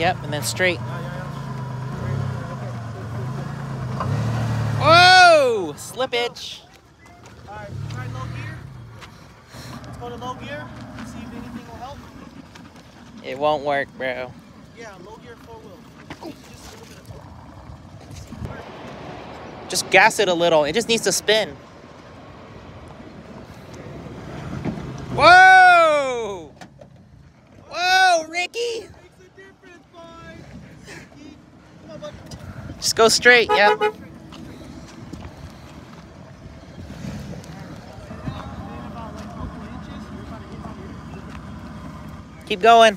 Yep, and then straight. Whoa! Slippage. Alright, try low gear. Let's go to low gear. See if anything will help. It won't work, bro. Yeah, low gear four wheel. Just a little bit of torque. Just gas it a little. It just needs to spin. Just go straight, yep. Keep going.